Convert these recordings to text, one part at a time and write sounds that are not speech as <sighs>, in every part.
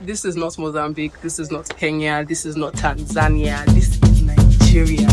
this is not Mozambique, this is not Kenya, this is not Tanzania, this is Nigeria.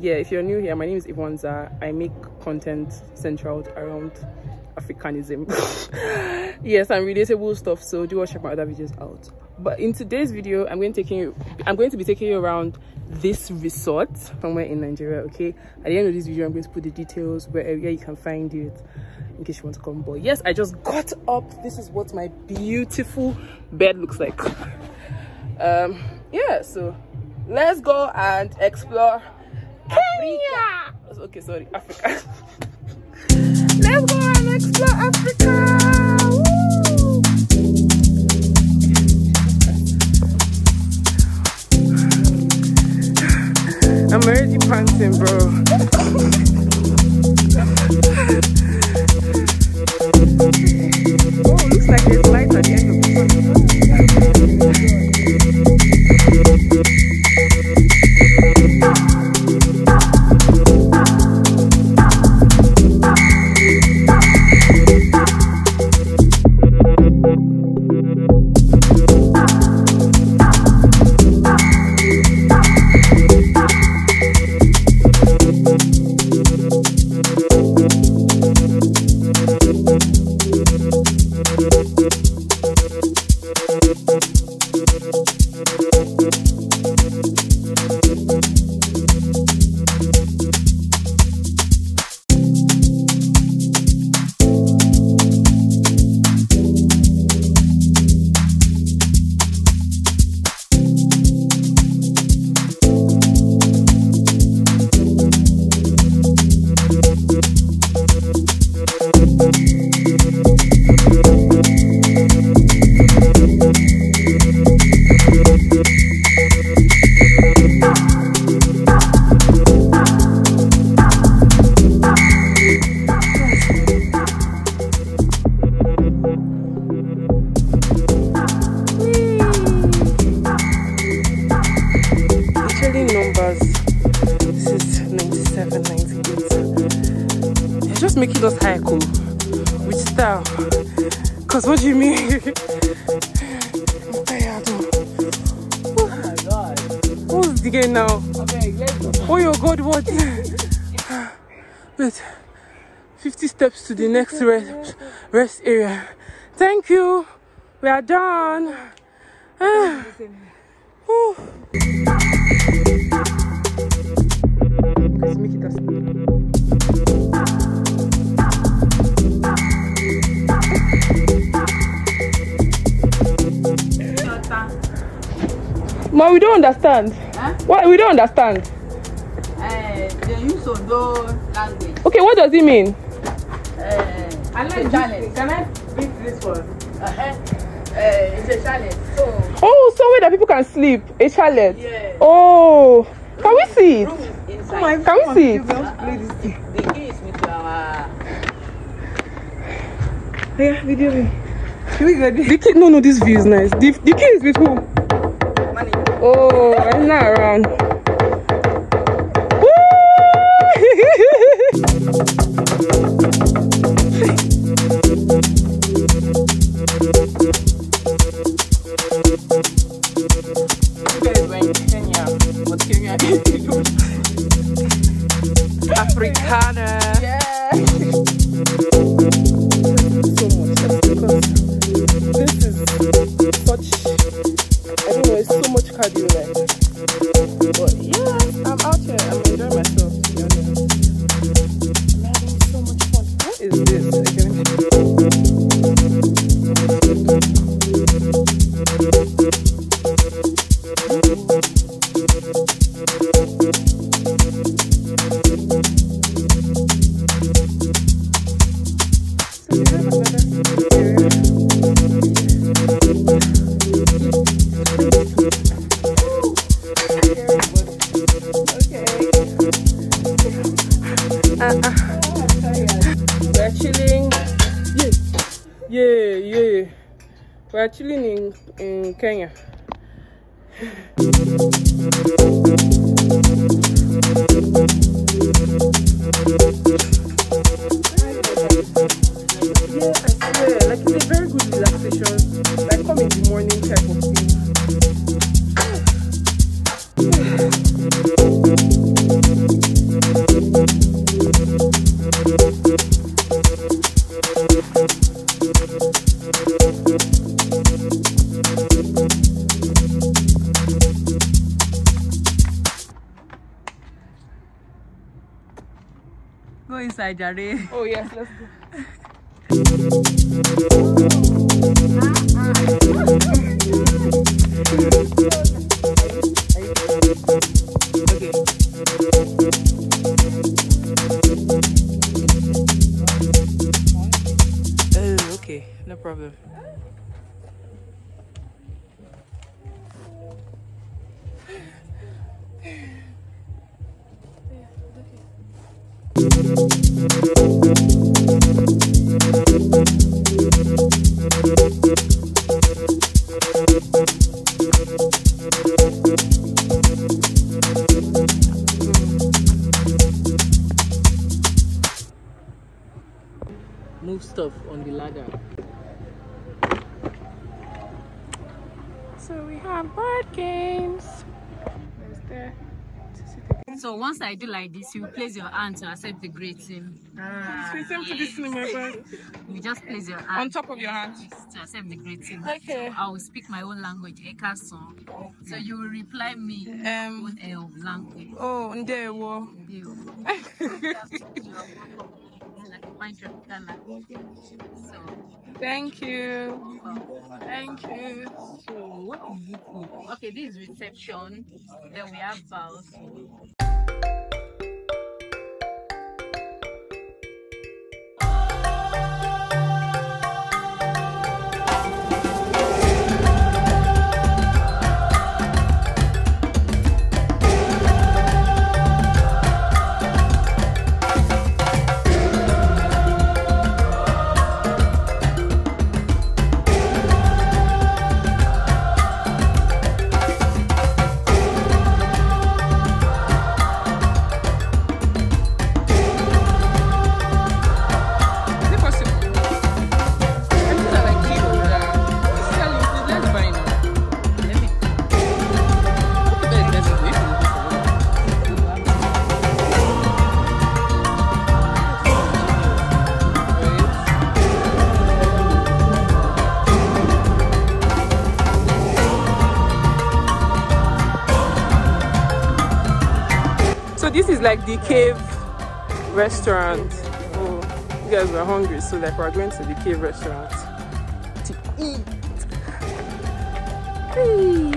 yeah, if you're new here, my name is Yvonne Zaaa. I make content centered around Africanism. <laughs> yes, and relatable stuff. So do watch check my other videos out. But in today's video, I'm going to taking you. I'm going to be taking you around this resort somewhere in Nigeria. Okay. At the end of this video, I'm going to put the details where area you can find it in case you want to come. But yes, I just got up. This is what my beautiful bed looks like. Um, yeah. So let's go and explore Kenya. Okay, sorry, Africa. <laughs> let's go and explore Africa. Woo! I'm already panting, bro. <laughs> oh, looks like there's light at the end of the I'm tired. Oh my god. Who's the game now? Oh your god, what? <sighs> Wait. 50 steps to the next rest, rest area. Thank you. We are done. <sighs> Let's make it Ma, we don't understand. Huh? What? We don't understand. Uh, they use Ondo language. Okay, what does it mean? Uh, I like it's a challenge. Can I beat this one? Uh, it's a challenge. So, Oh, somewhere that people can sleep. A challenge. yeah. Oh, can we see it? Room. Oh my Can we see it? Play this thing. The key is with our. Yeah, video me. Should we go there? The key, no, no, this view is nice. The, the key is with who? Oh, I'm not around. Uh-uh. We're chilling. Yeah, yeah, yeah. We're chilling in, Kenya. Yes, I swear, like it's a very good relaxation. Like come in Kenya. Yeah, I Go inside, Jare. Oh yes, let's go. Okay. <laughs> Ah, ah. <laughs> problem. Move stuff on the ladder. So we have board games. So once I do like this, you place your hand to accept the greeting. Face them to the cinema bag. <laughs> You just place your hand On top of your hand. to accept the greeting. Okay. I will speak my own language, Eka song. So you will reply me Um. own language. Oh, ndewo. <laughs> You. Like a fine Tropicana. So Thank you. Thank you. So what is it? Okay, this is reception. Then we have vows. This is like the cave restaurant. Oh, you guys were hungry, so like we're going to the cave restaurant to eat. Hey.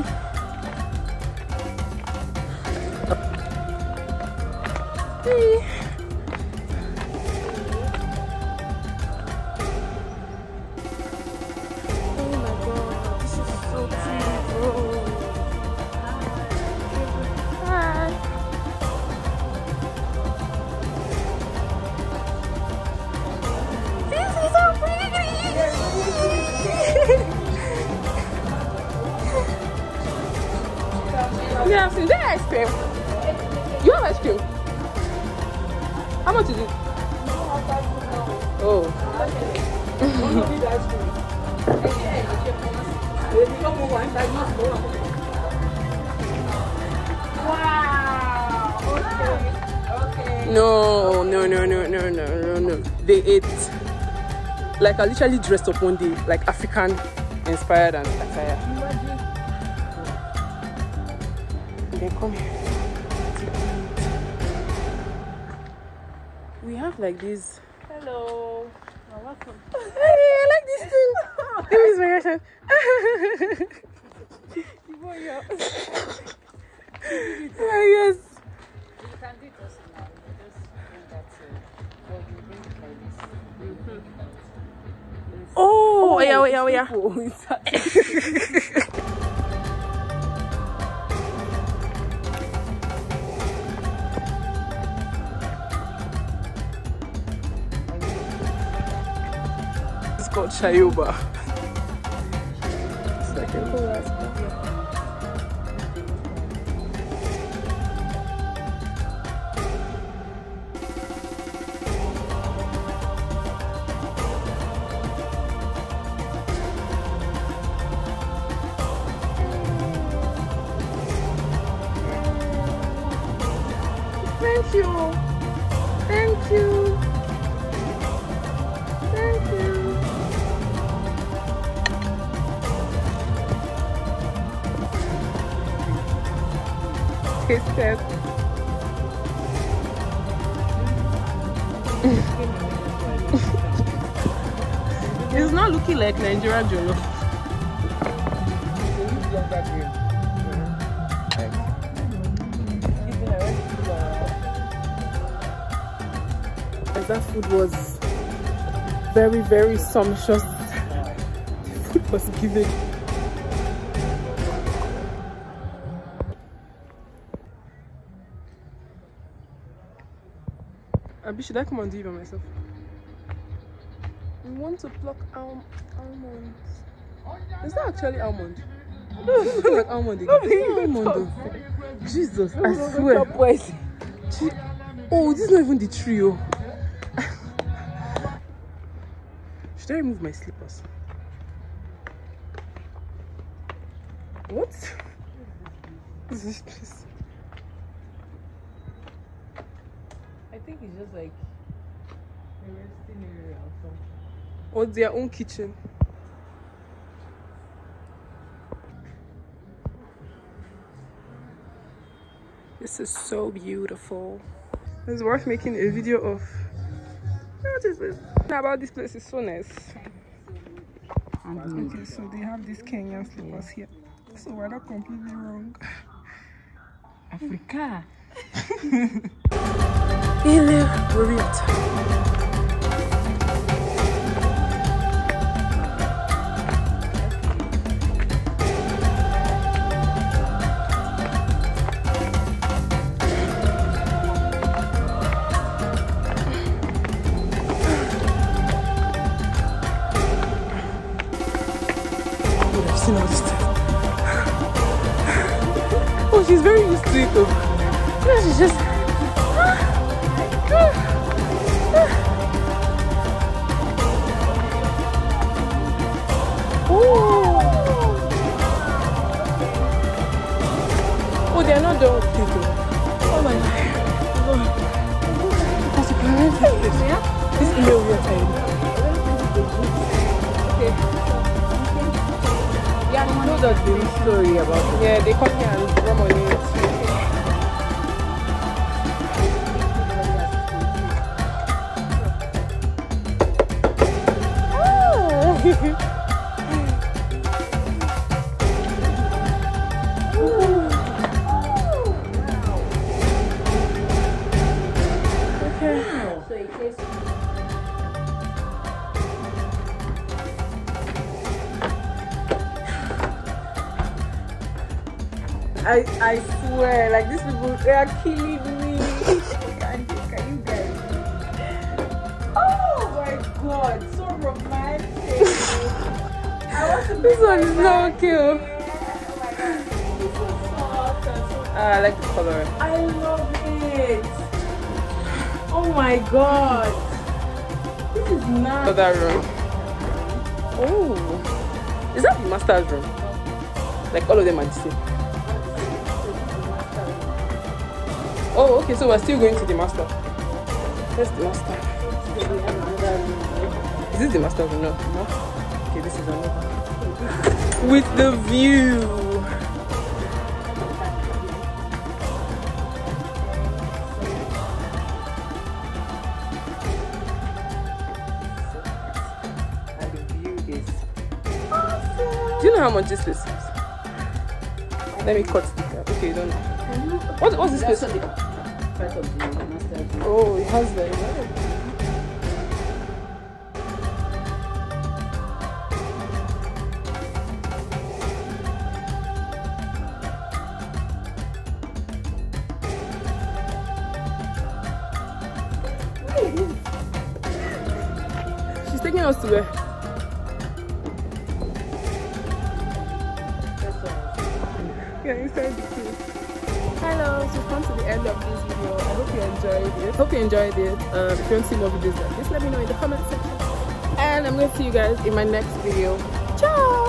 Hey. Oh. <laughs> No, no, no, no, no, no, no, no. They ate. Like I literally dressed up one day, like African inspired and attire. Okay, come here. Have like this. Hello. welcome. Hey, I like this thing. Give me inspiration. <laughs> oh, yes. can do it also now. You just bring that uh, to, well, you bring it like this. Oh, oh, oh yeah, oh, yeah, yeah. <laughs> <laughs> Shayoba. It's like It's not looking like Nigeria jollof. That food was very, very sumptuous. The food was given. Abi, should I come and do it by myself? We want to pluck alm almonds. Is that actually almond? <laughs> Like almond again. It's not almond though. Jesus, I swear. Oh, this is not even the tree. Oh. <laughs> Should I remove my slippers? What? <laughs> Is this place? Think it's just like a resting area or something. Or their own kitchen? This is so beautiful. It's worth making a video of. What is this? About this place is so nice. Okay, so they have these Kenyan slippers here. So we're not completely wrong. Africa. <laughs> Ile Burrito. I would have seen all this time. Oh, she's very used to it though. She's just parent. This is a weird time. Yeah, you know that the story about it. Yeah, they come here and drum on it. I I swear, like these people, they are killing me. can, <laughs> can you guys? Oh my god, so romantic. I want to This one is not okay. oh. Oh my god, this is so soft and Ah, I like the color. I love it. Oh my god. This is nice. Other room. Oh, is that the master's room? Like all of them are the same. Oh, okay. So we're still going to the master. Where's the master? Is this the master room? No. No. Okay, this is another. With the view. Do you know how much this is? Let me cut the Okay, you don't know. What, what's this place? the. Oh, it has well. She's taking us to where? Yeah, inside the. Hello, so we've come to the end of this video. I hope you enjoyed it. Hope you enjoyed it. Um, if you want to see more videos like this, let me know in the comment section. And I'm going to see you guys in my next video. Ciao!